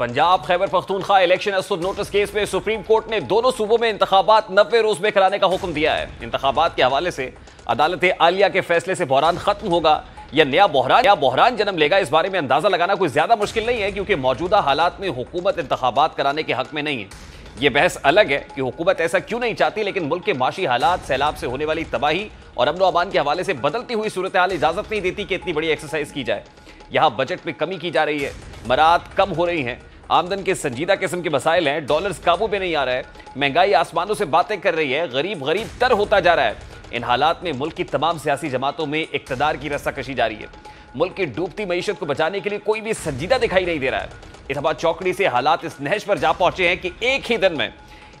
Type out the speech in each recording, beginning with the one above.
Punjab Khyber Pakhtunkhwa election असुद notice case में supreme court ने दोनों सूबों में इंतबात नब्बे रोज में कराने का हुक्म दिया है। इंतबात के हवाले से अदालत आलिया के फैसले से बहरान खत्म होगा या नया बहरान या बहरान जन्म लेगा, इस बारे में अंदाज़ा लगाना कोई ज़्यादा मुश्किल नहीं है, क्योंकि मौजूदा हालात में हुकूमत इंतबात कराने के हक में नहीं है। यह बहस अलग है कि हुकूमत ऐसा क्यों नहीं चाहती, लेकिन मुल्क के माशी हालात, सैलाब से होने वाली तबाही और अमनो अमान के हवाले से बदलती हुई सूरत हाल इजाज़त नहीं देती कि इतनी बड़ी एक्सरसाइज की जाए। यहाँ बजट में कमी की जा रही है, मरात कम हो रही हैं। आमदन के संजीदा किस्म के मसाइल हैं डॉलर्स काबू में नहीं आ रहा है। महँगाई आसमानों से बातें कर रही है गरीब गरीब तर होता जा रहा है। इन हालात में मुल्क की तमाम सियासी जमातों में इकतदार की रस्सा कशी जारी है। मुल्क की डूबती मीशत को बचाने के लिए कोई भी संजीदा दिखाई नहीं दे रहा है। इतबा चौकड़ी से हालात इस नहज पर जा पहुँचे हैं कि एक ही दिन में,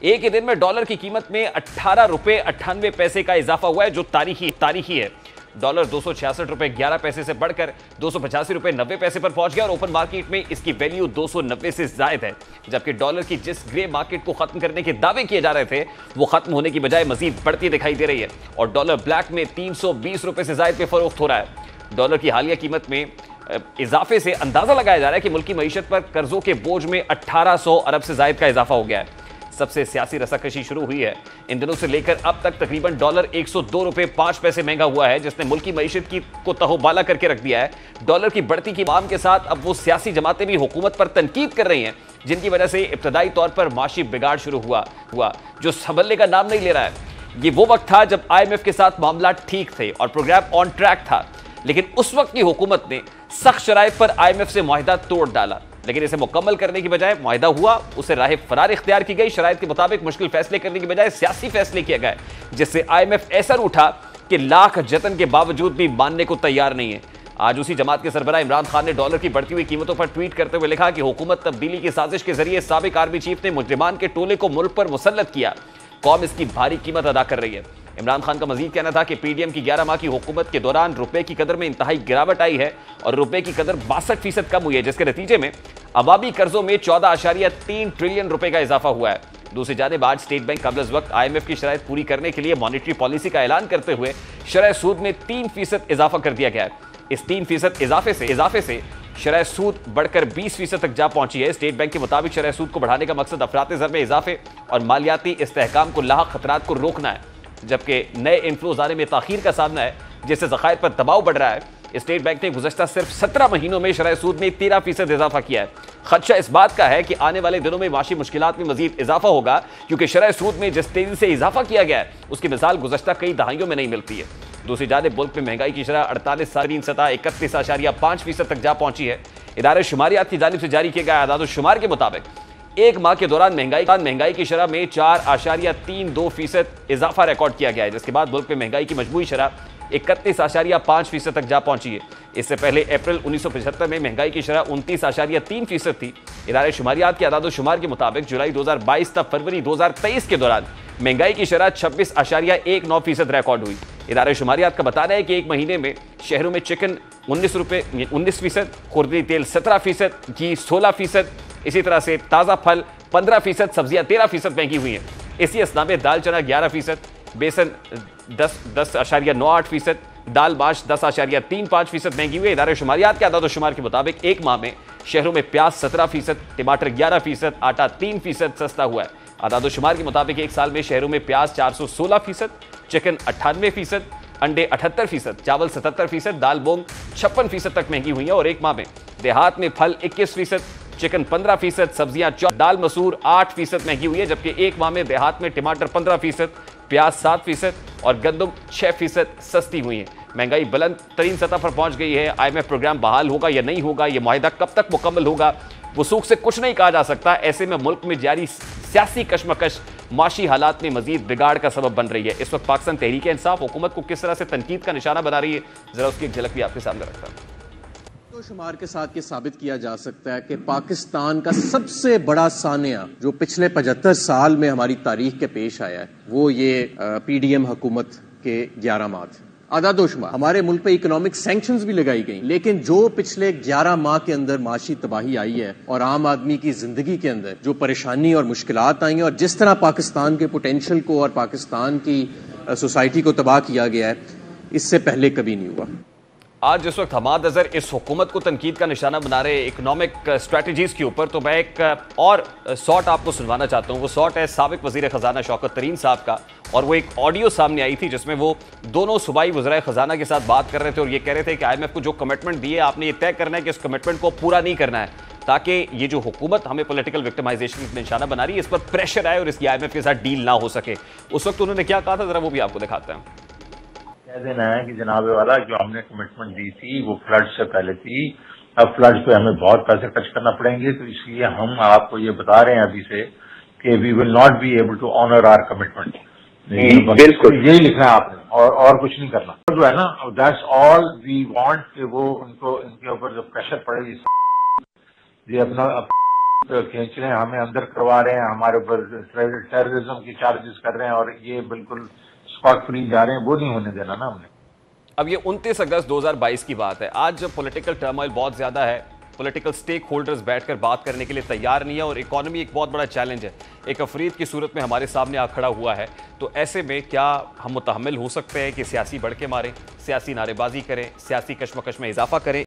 एक ही दिन में डॉलर की कीमत में अट्ठारह रुपए अट्ठानवे पैसे का इजाफा हुआ है, जो तारीखी तारीखी है। डॉलर दो रुपए ग्यारह पैसे से बढ़कर दो सौ पचासी रुपए नब्बे पैसे पर पहुँच गया और ओपन मार्केट में इसकी वैल्यू दो सौ नब्बे से जायद है। जबकि डॉलर की जिस ग्रे मार्केट को खत्म करने के दावे किए जा रहे थे, वो खत्म होने की बजाय मजीद बढ़ती दिखाई दे रही है और डॉलर ब्लैक में तीन रुपए से जायद पे फरोख्त हो रहा है। डॉलर की हालिया कीमत में इजाफे से अंदाज़ा लगाया जा रहा है कि मुल्की मीशत पर कर्जों के बोझ में 1800 अरब से जायद का इजाफा हो गया है। सबसे सियासी रसाकशी शुरू हुई है। इन दिनों से लेकर अब तक तकरीबन डॉलर एक सौ दो रुपए पाँच पैसे महँगा हुआ है, जिसने मुल्की मीशत की को तहोबाला करके रख दिया है। डॉलर की बढ़ती की मांग के साथ अब वो सियासी जमातें भी हुकूमत पर तनकीद कर रही हैं, जिनकी वजह से इब्तदाई तौर पर माशी बिगाड़ शुरू हुआ हुआ, जो संभलने का नाम नहीं ले रहा है। ये वो वक्त था जब आईएमएफ के साथ मामला ठीक थे और प्रोग्राम ऑन ट्रैक था। लेकिन उस वक्त की हुकूमत ने सख्त शराय पर आईएमएफ से माहिदा तोड़ डाला। लेकिन इसे मुकम्मल करने की बजाय माहिदा हुआ, उसे राह फरार इख्तियार की गई। शराय के मुताबिक मुश्किल फैसले करने की बजाय सियासी फैसले किए गए, जिससे आई एम एफ़ ऐसा उठा कि लाख जतन के बावजूद भी मानने को तैयार नहीं है। आज उसी जमात के सरबरा इमरान खान ने डॉलर की बढ़ती हुई कीमतों पर ट्वीट करते हुए लिखा कि हुकूमत तब्दीली की साजिश के ज़रिए सबक आर्मी चीफ ने मुजरिमान के टोले को मुल्क पर मुसलत किया। कौम इसकी भारी कीमत अदा कर रही है। इमरान खान का मजीद कहना था कि पी पीडीएम की ग्यारह माह की हुकूमत के दौरान रुपए की कदर में इंतहाई गिरावट आई है और रुपए की कदर बासठ फ़ीसद कम हुई है, जिसके नतीजे में अवाबी कर्जों में चौदह आशारिया तीन ट्रिलियन रुपए का इजाफा हुआ है। दूसरी जानब, आज स्टेट बैंक कबल वक्त आईएमएफ की शराय पूरी करने के लिए मॉनिटरी पॉलिसी का ऐलान करते हुए शरह सूद में तीन फ़ीसद इजाफा कर दिया गया है। इस तीन फ़ीसद इजाफे से इजाफे से शरह सूद बढ़कर बीस फ़ीसद तक जा पहुँची है। स्टेट बैंक के मुताबिक शरह सूद को बढ़ाने का मकसद अफरात जर में इजाफे और मालियाती इसकाम को लाख खतरात को रोकना है। जबकि नए इन्फ्लोज आने में तखीर का सामना है, जिससे जखायर पर दबाव बढ़ रहा है। स्टेट बैंक ने गुजशत सिर्फ़ सत्रह महीनों में शरह सूद में तेरह फ़ीसद इजाफा किया है। खदशा इस बात का है कि आने वाले दिनों में माशी मुश्किल में मजीद इजाफा होगा, क्योंकि शरह सूद में जिस तेज़ी से इजाफा किया गया है, उसकी मिसाल गुजशत कई दहाइयों में नहीं मिलती है। दूसरी जानब, मुल्क में महँगाई की शरह अड़तालीस सालीन सतह इकतीस आशारिया पाँच फ़ीसद तक जा पहुँची है। इदारे शुमारियात की जानब से जारी किए गए आदाद शुमार के मुताबिक एक माह के दौरान महँगाई महँगाई की शरह में चार आशारिया तीन दो फ़ीसद इजाफा रिकॉर्ड किया गया है, जिसके बाद मुल्क में महँगाई की मजबूरी शरह इकतीस आशारिया पाँच फ़ीसद तक जा पहुँची है। इससे पहले अप्रैल उन्नीस सौ पचहत्तर में महँगाई की शरह उनतीस आशारिया तीन फ़ीसद थी। इदारे शुमारियात के आदाद शुमार के मुताबिक जुलाई 2022 तक फरवरी 2023 के दौरान महँगाई की शरह छब्बीस आशारिया एक नौ फ़ीसद रिकॉर्ड हुई। इदारे शुमारियात का बताना है कि एक महीने में शहरों में चिकन उन्नीस रुपये उन्नीस फ़ीसद खुर्दी तेल सत्रह फ़ीसद, घी सोलह फ़ीसद इसी तरह से ताज़ा फल पंद्रह फ़ीसद, सब्ज़ियाँ तेरह फ़ीसद महँगी हुई हैं। इसी असना में दाल चना ग्यारह फ़ीसद, बेसन दस दस आशारिया नौ आठ फ़ीसद, दाल बाश दस आशारिया तीन पाँच फ़ीसद महँगी हुई इधारे शुमारियात के आदाद शुमार के मुताबिक एक माह में शहरों में प्याज सत्रह फ़ीसद, टमाटर ग्यारह फ़ीसद, आटा तीन फ़ीसद सस्ता हुआ है। आदाद शुमार के मुताबिक एक साल में शहरों में प्याज चार सौ सोलह फ़ीसद, चिकन अट्ठानवे फ़ीसद, अंडे अठहत्तर फ़ीसद, चावल सतहत्तर फ़ीसद, दाल बोंग छप्पन फ़ीसद तक महँगी हुई है और एक माह में देहात में फल इक्कीस फ़ीसद चिकन पंद्रह फ़ीसद, सब्ज़ियाँ दाल मसूर आठ फ़ीसद महँगी हुई है, जबकि एक माह में देहात में टमाटर पंद्रह फ़ीसद, प्याज सात फ़ीसद और गंदम छह फ़ीसद सस्ती हुई है। महँगाई बुलंद तरीन सतह पर पहुँच गई है। आईएमएफ प्रोग्राम बहाल होगा या नहीं होगा यह माहिदा कब तक मुकम्मल होगा, वसूख से कुछ नहीं कहा जा सकता। ऐसे में मुल्क में जारी सियासी कशमकश, माशी हालात में मजीद बिगाड़ का सबब बन रही है। इस वक्त पाकिस्तान तहरीक इंसाफ हुकूमत को किस तरह से तनकीद का निशाना बना रही है, जरा उसकी एक झलक भी आपके सामने रखता हूँ। तो शुमार के साथ ये साबित किया जा सकता है कि पाकिस्तान का सबसे बड़ा सानिया, जो पिछले पचहत्तर साल में हमारी तारीख के पेश आया है, वो ये पीडीएम हुकूमत के ग्यारह माह थे। शुमार हमारे मुल्क पे इकोनॉमिक सैंक्शंस भी लगाई गई, लेकिन जो पिछले 11 माह के अंदर माशी तबाही आई है, और आम आदमी की ज़िंदगी के अंदर जो परेशानी और मुश्किल आई हैं, और जिस तरह पाकिस्तान के पोटेंशियल को और पाकिस्तान की सोसाइटी को तबाह किया गया है, इससे पहले कभी नहीं हुआ। आज जिस वक्त हमाद अजहर इस हुकूमत को तनकीद का निशाना बना रहे इकनॉमिक स्ट्रेटजीज के ऊपर तो मैं एक और शॉट आपको सुनवाना चाहता हूँ। वो शॉट है सबक वज़ीर ख़जाना शौकत तरीन साहब का, और वो एक ऑडियो सामने आई थी जिसमें वो दोनों सूबाई वजरा ख़जाना के साथ बात कर रहे थे और ये कह रहे थे कि आई एम एफ़ को जो कमिटमेंट दिए आपने ये तय करना है कि इस कमिटमेंट को पूरा नहीं करना है, ताकि ये जो हुकूमत हमें पॉलिटिकल विक्टिमाइजेशन का निशाना बना रही है, इस पर प्रेशर आए और इसकी आईएमएफ के साथ डील ना हो सके। उस वक्त उन्होंने क्या कहा था? जरा वो भी आपको दिखाता हैं। कह देना है कि जनाब वाला जो हमने कमिटमेंट दी थी वो फ्लड से पहले थी। अब फ्लड पे हमें बहुत पैसे खर्च करना पड़ेंगे तो इसलिए हम आपको ये बता रहे हैं अभी से कि we will not be able to honour our commitment बिल्कुल। यही लिखना है आपने और और कुछ नहीं करना। जो है ना दैट्स ऑल वी वांट कि वो उनको इनके ऊपर जो प्रेशर पड़े ये अपना खींच रहे हैं हमें अंदर करवा रहे हैं हमारे ऊपर टेररिज्म की चार्जेस कर रहे हैं और ये बिल्कुल स्पॉट फ्री जा रहे हैं, वो नहीं होने देना ना हमने। अब ये 29 अगस्त 2022 की बात है। आज जब पॉलिटिकल टर्मोइल बहुत ज़्यादा है पॉलिटिकल स्टेक होल्डर्स बैठकर बात करने के लिए तैयार नहीं है और इकोनॉमी एक बहुत बड़ा चैलेंज है। एक अफरीद की सूरत में हमारे सामने आ खड़ा हुआ है। तो ऐसे में क्या हम मुतहमल हो सकते हैं कि सियासी बढ़ के मारें, सियासी नारेबाजी करें, सियासी कश्मकश में इजाफा करें?